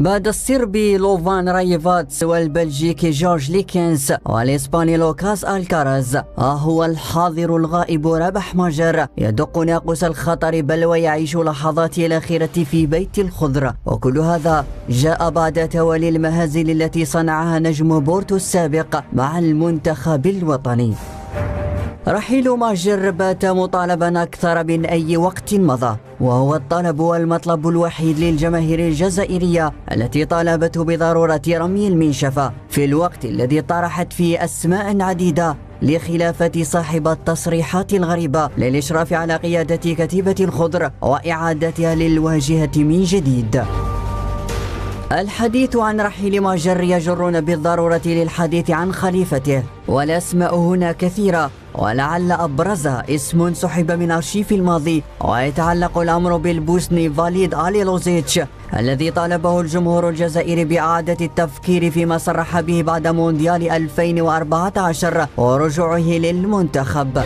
بعد الصربي ميلوفان رايفاتس والبلجيكي جورج ليكينز والإسباني لوكاس ألكاراز ها هو الحاضر الغائب رابح ماجر يدق ناقوس الخطر بل ويعيش لحظاته الأخيرة في بيت الخضر. وكل هذا جاء بعد توالي المهازل التي صنعها نجم بورتو السابق مع المنتخب الوطني. رحيل ماجر بات مطلبا أكثر من أي وقت مضى وهو الطلب والمطلب الوحيد للجماهير الجزائرية التي طالبته بضرورة رمي المنشفة في الوقت الذي طرحت فيه أسماء عديدة لخلافة صاحب التصريحات الغريبة للإشراف على قيادة كتيبة الخضر وإعادتها للواجهة من جديد. الحديث عن رحيل ماجر يجرنا بالضرورة للحديث عن خليفته والأسماء هنا كثيرة ولعل أبرزها اسم سحب من أرشيف الماضي ويتعلق الأمر بالبوسني فاليد آلي لوزيتش الذي طالبه الجمهور الجزائري بإعادة التفكير فيما صرح به بعد مونديال 2014 ورجوعه للمنتخب.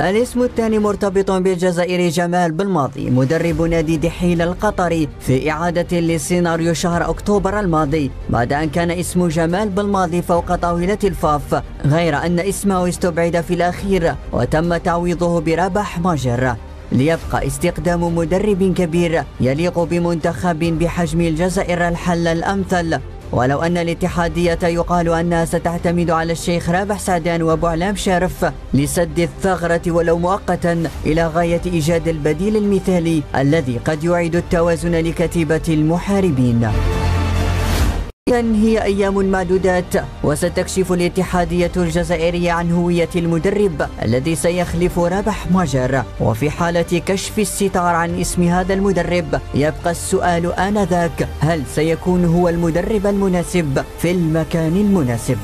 الاسم الثاني مرتبط بالجزائري جمال بالماضي مدرب نادي دحيل القطري في إعادة لسيناريو شهر أكتوبر الماضي. بعد أن كان اسم جمال بالماضي فوق طاولة الفاف غير أن اسمه استبعد في الأخير وتم تعويضه بربح ماجر. ليبقى استقدام مدرب كبير يليق بمنتخب بحجم الجزائر الحل الأمثل. ولو أن الاتحادية يقال أنها ستعتمد على الشيخ رابح سعدان وابو علام شارف لسد الثغرة ولو مؤقتا إلى غاية إيجاد البديل المثالي الذي قد يعيد التوازن لكتيبة المحاربين. هي أيام معدودات وستكشف الاتحادية الجزائرية عن هوية المدرب الذي سيخلف رابح ماجر. وفي حالة كشف الستار عن اسم هذا المدرب يبقى السؤال آنذاك هل سيكون هو المدرب المناسب في المكان المناسب؟